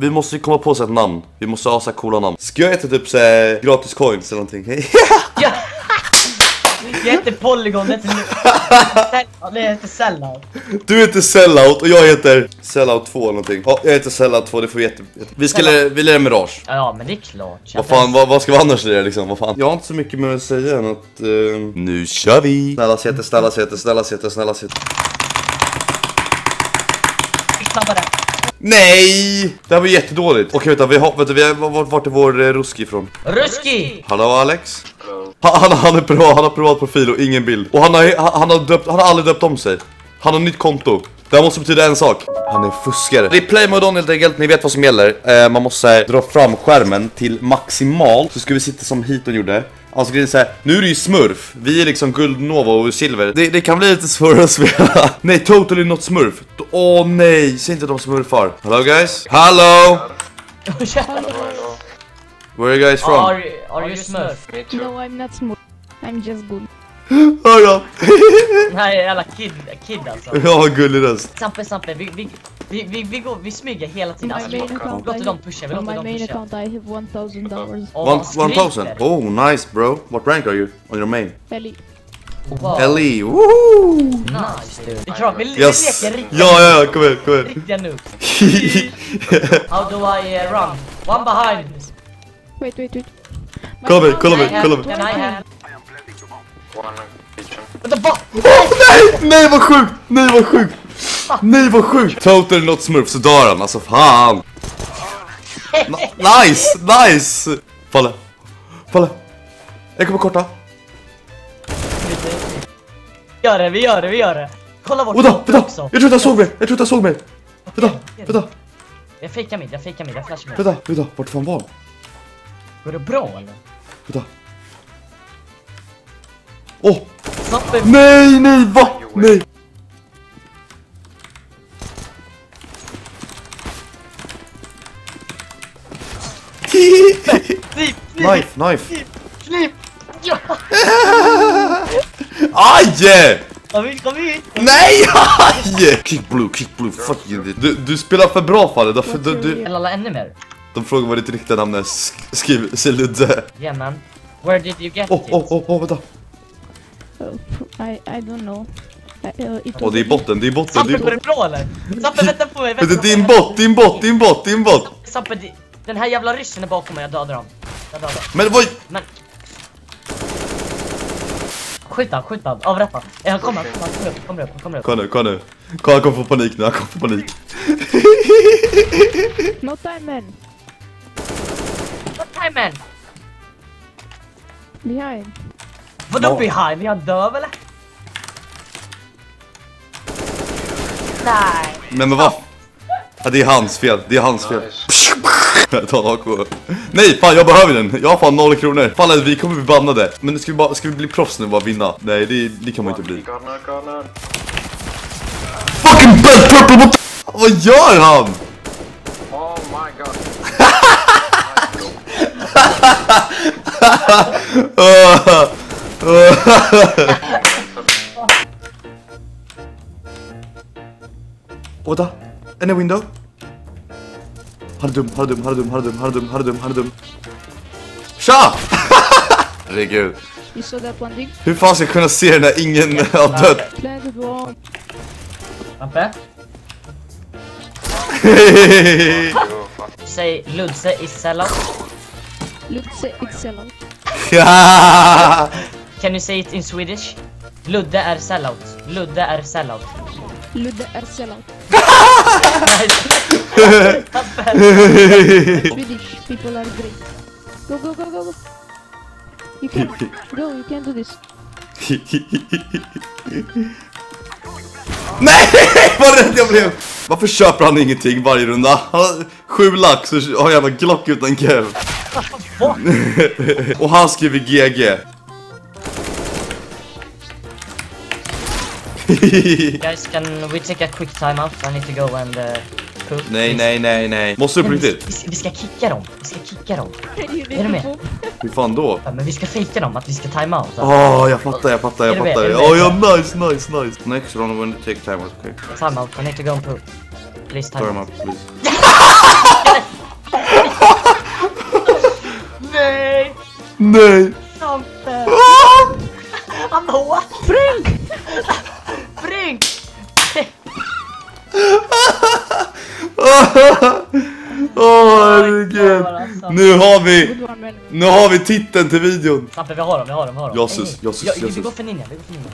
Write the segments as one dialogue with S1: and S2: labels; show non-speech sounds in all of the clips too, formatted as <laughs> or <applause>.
S1: Vi måste komma på oss ett namn. Vi måste ha så här coola namn. Ska jag heta typ såhär gratis coins eller någonting? <laughs>
S2: Ja. Jag heter Polygon, det heter... Sellout.
S1: Du heter Sellout och jag heter Sellout 2 eller någonting. Ja, jag heter Sellout 2, det får jätte... jätte- Vi ska lära, vi lär Mirage.
S2: Ja, men det är klart.
S1: Vad fan, vad, vad ska vi annars göra liksom? Vad fan? Jag har inte så mycket mer att säga än att... eh, nu kör vi! Snälla säte, snälla säte, snälla säte, snälla säte. Nej! Det här var jättedåligt. Okej vänta, vi har, vänta, vi har, vart, vart är vår eh, Ruski ifrån?
S2: Ruski!
S1: Hallå Alex? Han, han, han är bra, han har privat profil och ingen bild. Och han har, han, han har, döpt, han har aldrig döpt om sig. Han har nytt konto. Det här måste betyda en sak. Han är fuskare. Det är play mode on helt enkelt, ni vet vad som gäller. Eh, man måste här, dra fram skärmen till maximal. Så ska vi sitta som Hiton gjorde. Alltså grejen är nu är det ju smurf. Vi är liksom guld, nova och silver. Det, det kan bli lite svårare att spela. <laughs> nej, totally not smurf. Åh nej, säg inte att de smurfar. Hello guys? Hello! <laughs> Where are you guys from?
S2: Are, are you smurf?
S3: Me too.
S4: No, I'm not smooth. I'm just good.
S1: Hörru!
S2: Nej, jävla kid, kid alltså.
S1: Har gullig röst.
S2: Sampe, Sampe, vi, vi, vi, vi, vi, går, vi smyger hela
S4: On
S2: tiden.
S4: my
S2: Alltså, vi
S4: main account, I
S2: låter dem
S4: have,
S2: pusha, vi låter
S4: my
S2: dem
S4: main
S2: pusha.
S4: account I have 1000 dollars.
S2: Skriker.
S1: 1000? Oh nice bro. What rank are you on your main?
S4: Ellie.
S2: Wow.
S1: LE, woohoo!
S2: Nice dude. Vi, kram, vi,
S1: Yes!
S2: leker riktiga,
S1: Ja, ja, ja, kom igen, kom igen.
S2: riktiga nu. <laughs> How do I uh, run? One behind.
S4: Wait, wait, wait.
S1: Kolla mig, kolla mig,
S2: Can I
S1: kolla
S2: have-
S1: mig.
S2: Have?
S3: One kitchen.
S2: Vänta, va?
S1: Nej, nej vad sjukt! Nej vad sjukt! Nej vad sjukt! Total not smurf så dör han, alltså fan! <laughs> N- nice, nice! Falla, falla. Jag kommer korta.
S2: Vi gör det, vi gör det, vi gör det. Kolla vårt vapen
S1: vänta!
S2: också.
S1: Jag tror inte han såg mig, jag tror inte han såg mig. Vänta, vänta,
S2: Jag fejkar mid, jag fejkar mid, jag flashar mid.
S1: vänta, vänta, vart fan var han?
S2: Går det bra eller?
S1: Vänta. Åh!
S2: Sampe,
S1: Nej, nej, va? Nej!
S2: flip, flip,
S1: knife, knife!
S2: flip. Ja!
S1: Aj!
S2: Kom hit, kom hit.
S1: Nej! Aj! Kick blue, kick blue, fuck you. Du, du spelar för bra Falle, du, du, du,
S2: Jag lallar ännu mer.
S1: De frågar vad ditt riktiga namn är, Sk- skriv, säg Ludde.
S2: Yeah man. Where did you get
S1: Åh,
S2: it?
S1: åh, åh, åh, vänta.
S4: Oh, I, I don't know. I, uh, it
S1: Åh, det är botten, det är botten, det
S2: Sampe,
S1: är
S2: går det bra eller? Sampe, vänta på mig, vänta
S1: det är
S2: mig.
S1: en bot, det är en bot, en bot, en bot, det-
S2: den här jävla ryssen är bakom mig, jag dödar honom. Jag dödar honom.
S1: Men vad?
S2: Men... Skjut han, skjut han, avrätta. Eh, Han kommer, han kommer, han kommer upp, kommer upp, kommer upp.
S1: Kolla nu, kolla nu. Kolla, han kommer få panik nu, han kommer få panik.
S4: No time, man.
S2: What time man?
S4: Behind.
S2: Vadå
S1: Ja.
S2: behind? Är han döv eller? Nej.
S1: Men men vad? Ja, det är hans fel, det är hans fel. <laughs> Ta en AK. Nej, fan jag behöver den. Jag har fan noll kronor. Fan vi kommer bli bannade. Men ska vi, bara, ska vi bli proffs nu och bara vinna? Nej, det, det kan man inte bli. Fucking belt purple, what the... Vad gör han?
S3: Oh my god.
S1: En <laughs> <laughs> i dum, han är dum, han är dum, han är dum. Tja! <laughs> Herregud.
S4: You saw that one dig?
S1: Hur fan ska jag kunna se det när ingen har dött?
S3: Fuck.
S2: säg Ludse.
S4: Look, say it's sellout.
S1: Ja!
S2: Can you say it in Swedish? Ludde är sellout. Ludde är sellout.
S4: Ludde är sellout. <laughs> Swedish people are great. Go, go, go, go, go. You can go. You can do this.
S1: Nej! <laughs> Vad rädd jag blev! Varför köper han ingenting varje runda? Han har sju lax och har jävla Glock utan kev. <laughs> och han skriver GG. <laughs>
S2: Guys, can we take a quick time out? I need to go and... Uh... Poop,
S1: nej, nej, nej, nej. Måste du på riktigt?
S2: Vi, vi, ska kicka dem. Vi ska kicka dem. är du med?
S1: Hur fan då?
S2: Ja, men vi ska fejka dem att vi ska time out.
S1: Åh, oh, jag fattar, jag fattar, jag fattar. Åh,
S2: oh,
S1: yeah, nice, nice, nice. Next round when you take time out, okay?
S2: Time out, I need to go and poop. Please time,
S1: time
S2: out.
S1: out. please. <laughs> nej! Nej!
S2: Sampe!
S1: Ah! <laughs>
S2: Hallå!
S4: Frank!
S1: Åh herregud! Nu har vi, nu har vi titeln till videon.
S2: Sampe vi har dem, vi har dem, vi har dem. Ey, ey.
S1: jösses,
S2: Ja, Vi går för ninja, vi går för ninja.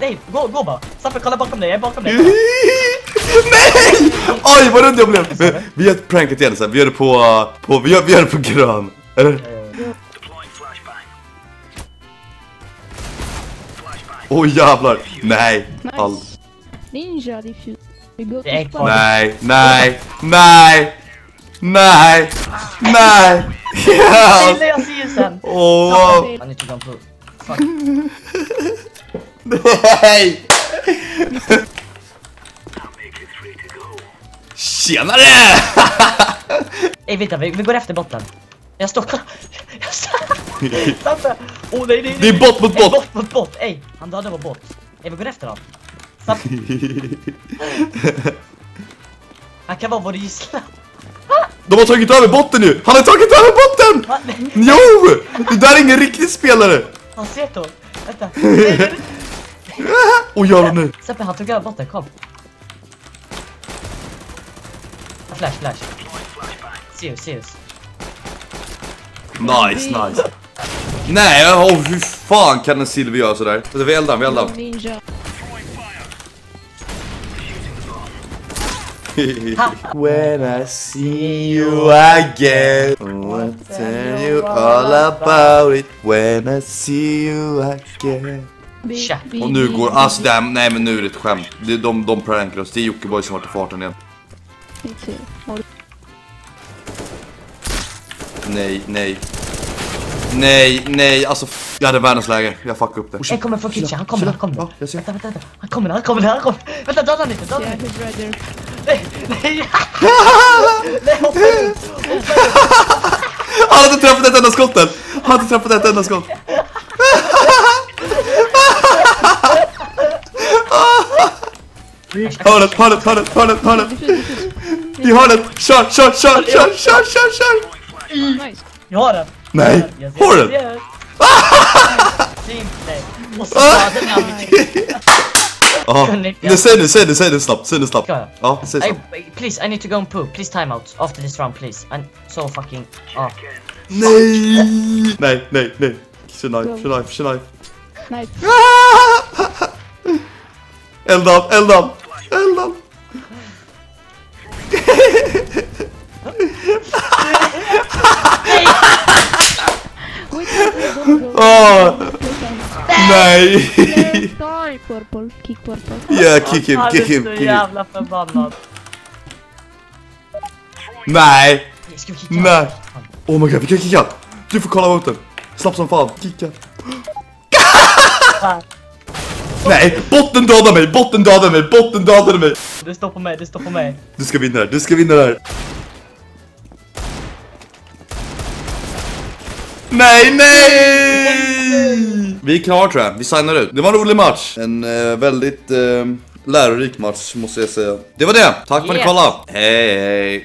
S2: Nej, gå, gå bara. Sampe kolla bakom dig, jag är bakom dig. <laughs>
S1: Nej! Oj vad rund jag blev! Men Vi gör ett pranket igen sen, vi gör det på, på vi, gör, vi gör det på grön. Eller? Oj jävlar! Nej! All.
S4: Ninja defuse. We go
S2: Det är
S4: to
S2: kvar.
S4: spot.
S1: Nej, nej, nej! Nej! Nej! Yes!
S2: Nej, jag ser ju sen.
S1: Åh! wow.
S2: I need to go and poop. Fuck.
S1: Nej! Tjenare!
S2: Ey vänta, vi, vi går efter botten. Jag står kolla. Jag står... Sampe! Åh nej, nej, nej.
S1: Det är bot <laughs> mot
S2: Ey,
S1: bot!
S2: bot mot bot. Ey, han dödade vår bot. Ey, vi går efter honom. <laughs> Han kan vara vår gisslan.
S1: De har tagit över botten nu! Han har tagit över botten!
S2: Va?
S1: Jo! Det där är ingen riktig spelare!
S2: Han ser då. Vänta. <laughs>
S1: Och gör nu!
S2: Sampe, han tog över botten, kom. Flash, flash. Serious, serious.
S1: Nice, nice. Nej, åh oh, hur fan kan en silver göra sådär? Vi eldar, vi eldar. When I see you again I wanna tell you all about it. When I see you again.
S2: Tja.
S1: Och nu går, alltså det här, nej men nu är det ett skämt. Det är de, de prankar oss, det är Jockiboi som har till farten igen. Nej, nej. Nej, nej, alltså jag hade världens läge, jag fuckade upp det.
S2: En kommer från kitchen, han kommer, han kommer.
S1: Ja, jag ser.
S2: Vänta, vänta, vänta. Han kommer, han kommer, han kommer. Vänta, döda honom inte, döda Nej, nej. Nej, hoppa ut.
S1: Han hade inte träffat ett enda skott än! Han hade inte träffat ett enda skott Hörnet, hörnet, hörnet, hörnet, hörnet I hörnet! Kör, kör, kör, kör, kör, kör, kör!
S2: Jag har den.
S1: Nej, har du den?
S2: Synd, nej. Och så dödade han <laughs> mig.
S1: Ja, nu säg nu, säg nu, säg nu snabbt, säg nu snabbt
S2: Ska jag?
S1: Ja, säg
S2: Hey,
S1: snabbt
S2: please, I need to go and poop. Please time out after this round, please. I'm so fucking... Oh.
S1: Nej! Nej, nej, nej Kör knife, kör knife, kör knife
S4: Nice.
S1: Eldan, eldan, eldan
S4: Wait,
S1: nej!
S4: Die, purple. Kick purple.
S1: Yeah, kick him, kick him, kick him
S2: jävla förbannad.
S1: Nej! Nej. Oh my god, vi kan kicka! Du får kolla mot den! Snabbt som fan, kicka! <laughs> Nej! Botten dödade mig! Botten dödade mig! Botten dödade mig!
S2: Det står på mig, det står på mig.
S1: Du ska vinna det här, du ska vinna det här! Nej, nej! <laughs> Vi är klara tror jag, vi signar ut. Det var en rolig match. En eh, väldigt eh, lärorik match måste jag säga. Det var det, tack för att ni kollade. Hej hej!